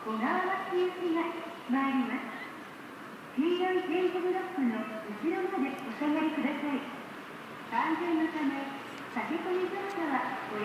小川町行きが参ります。黄色い点字ブロックの後ろまでお下がりください。安全のため駆け込み乗車はお